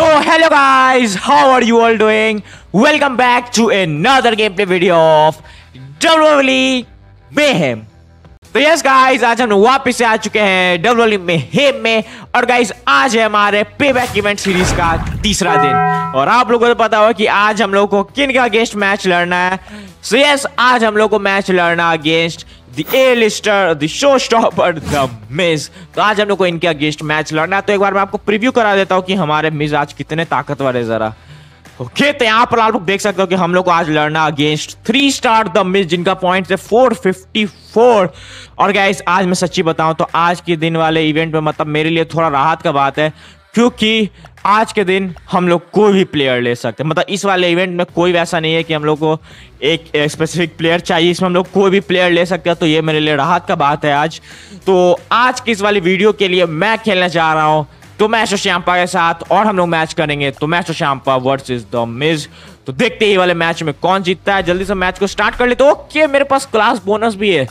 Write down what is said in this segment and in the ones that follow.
So hello guys, how are you all doing? Welcome back to another gameplay video of WWE Mayhem. तो yes guys आज हम वापस से आ चुके हैं डब्ल्यू में हेम में और गाइस आज है हमारे पे बैक इवेंट सीरीज़ का तीसरा दिन और आप लोगों को पता होगा कि आज हम लोग को किन का अगेंस्ट मैच लड़ना है सो so यस yes, आज हम लोग को मैच लड़ना अगेंस्ट तो तो एक बार मैं आपको प्रीव्यू करा देता हूँ कि हमारे मिज आज कितने ताकतवर है जरा। ओके तो यहाँ पर आप लोग देख सकते हो कि हम लोग को आज लड़ना against three star the Miz जिनका पॉइंट है 454 और गाइस आज मैं सच्ची बताऊँ तो आज के दिन वाले इवेंट में मतलब मेरे लिए थोड़ा राहत का बात है। क्योंकि आज के दिन हम लोग कोई भी प्लेयर ले सकते हैं। मतलब इस वाले इवेंट में कोई वैसा नहीं है कि हम लोग को एक स्पेसिफिक प्लेयर चाहिए। इसमें हम लोग कोई भी प्लेयर ले सकते हैं। तो ये मेरे लिए राहत का बात है आज। तो आज की इस वाली वीडियो के लिए मैं खेलना चाह रहा हूँ। तो मैच श्याम्पा के साथ और हम लोग मैच करेंगे। तो मैच श्याम्पा वर्सेस द मिज तो देखते ही वाले मैच में कौन जीतता है। जल्दी से मैच को स्टार्ट कर ले। तो ओके मेरे पास क्लास बोनस भी है।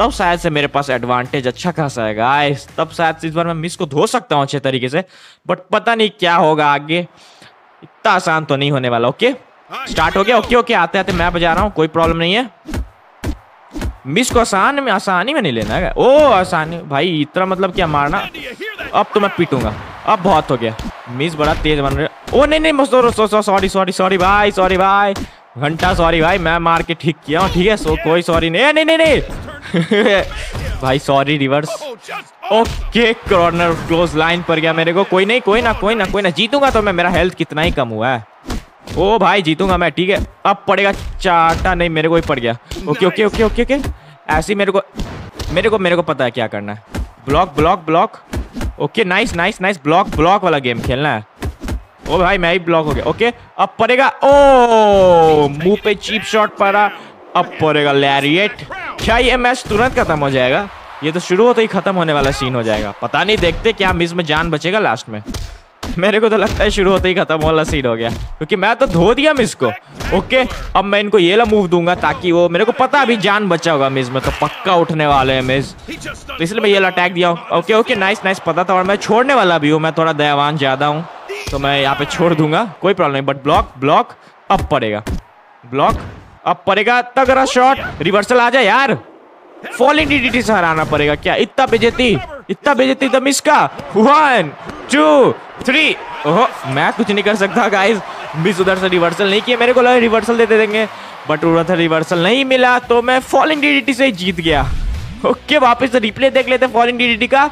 तब शायद से मेरे पास एडवांटेज अच्छा खासा है गाइस तब शायद से इस बार मैं मिस को धो सकता हूँ अच्छे तरीके से बट पता नहीं क्या होगा आगे। इतना आसान तो नहीं होने वाला ओके स्टार्ट हो गया ओके ओके आते आते मैं बजा रहा हूँ, कोई प्रॉब्लम नहीं है। मिस को आसान में, आसानी में नहीं लेना है। ओ, आसानी, भाई, इतना मतलब क्या मारना? अब तो मैं पीटूँगा। अब बहुत हो गया। मिस बड़ा तेज बन रहा। ओ, नहीं नहीं सॉरी सॉरी सॉरी भाई सॉरी भाई। घंटा सॉरी भाई, मैं मार के ठीक किया हूँ, ठीक है? सो, कोई सॉरी नहीं। नहीं नहीं नहीं। भाई sorry reverse okay corner close line पर गया मेरे को। कोई नहीं, कोई ना कोई ना कोई ना। जीतूँगा तो मैं, मेरा हेल्थ कितना ही कम हुआ है। ओ भाई, जीतूँगा मैं, ठीक है। अब पड़ेगा चाटा नहीं, मेरे को ही पड़ गया। Okay okay okay okay okay ऐसे मेरे को मेरे को मेरे को पता है क्या करना है। Block block block okay nice nice nice block block वाला गेम खेलना है। ओ भाई, मैं ही ब्लॉक हो गया। ओके अब पड़ेगा, ओ, मुँह पे चीप शॉट पड़ा। अब पड़ेगा लैरिएट क्या ये मैच तुरंत खत्म हो जाएगा? ये तो शुरू होते ही खत्म होने वाला सीन हो जाएगा। पता नहीं, देखते क्या मिस में जान बचेगा लास्ट में। मेरे को तो लगता है शुरू होते ही खत्म वाला सीन हो गया। क्योंकि मैं तो धो दिया मिस को। ओके अब मैं इनको ये ला मूव दूँगा ताकि वो, मेरे को पता अभी जान बचा होगा मिस में तो पक्का उठने वाले हैं मिस तो इसलिए मैं ये अटैक दिया हूँ। ओके ओके नाइस नाइस पता था और मैं छोड़ने वाला भी हूँ। मैं थोड़ा दयावान ज़्यादा हूँ। तो मैं यहाँ पे छोड़ दूँगा, कोई प्रॉब्लम नहीं बट ब्लॉक ब्लॉक अब पड़ेगा। ब्लॉक अब पड़ेगा, तगड़ा शॉट रिवर्सल आ जाए यार। फॉलिंग डीडीटी से हराना पड़ेगा, क्या? इतना बेजती इतना बेजती द मिस का। वन टू थ्री ओहो, मैं कुछ नहीं कर सकता गाइस मिस उधर से रिवर्सल नहीं किया, मेरे को लगा रिवर्सल दे देंगे। बट उधर रिवर्सल नहीं मिला तो मैं फॉलिंग डीडीटी से ही जीत गया। ओके वापस रिप्ले देख लेते फॉलिंग डीडीटी का।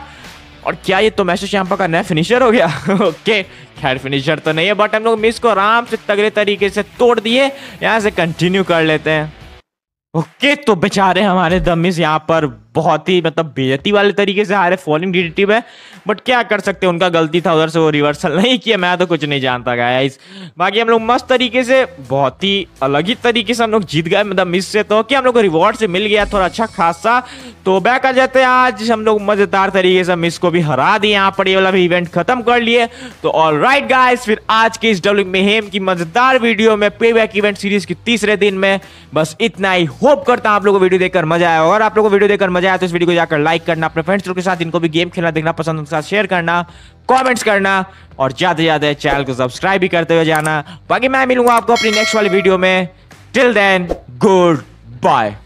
और क्या ये तो मैसेज श्याम्पा का नया फिनिशर हो गया? ओके खैर फिनिशर तो नहीं है बट हम लोग मिस को आराम से तगड़े तरीके से तोड़ दिए, यहाँ से कंटिन्यू कर लेते हैं। ओके तो बेचारे हमारे दमिस यहाँ पर बहुत ही मतलब बेजती वाले तरीके से हारे फॉलिंग डीडीटी में बट क्या कर सकते हैं? उनका गलती था, उधर से वो रिवर्सल नहीं किया। मैं तो कुछ नहीं जानता गाइस बाकी हम लोग मस्त तरीके से, बहुत ही अलग ही तरीके से हम लोग जीत गए मतलब मिस से। तो कि हम लोग को रिवॉर्ड से मिल गया थोड़ा अच्छा खासा। तो बैक आ जाते हैं आज। हम लोग मज़ेदार तरीके से मिस को भी हरा दिए यहाँ पर। ये वाला भी इवेंट खत्म कर लिए। तो ऑल राइट गाइस फिर आज के इस डब्लिंग में हेम की मज़ेदार वीडियो में पे इवेंट सीरीज़ के तीसरे दिन में। बस इतना ही। होप करता हूँ आप लोगों को वीडियो देखकर मज़ा आया और आप लोगों को वीडियो देखकर मज़ा आया तो इस वीडियो को जाकर लाइक करना, अपने फ्रेंड्स के साथ जिनको भी गेम खेलना देखना पसंद उनके साथ शेयर करना कमेंट्स करना, और ज़्यादा से ज़्यादा चैनल को सब्सक्राइब भी करते हुए जाना। बाकी मैं मिलूँगा आपको अपनी नेक्स्ट वाली वीडियो में। Till then good bye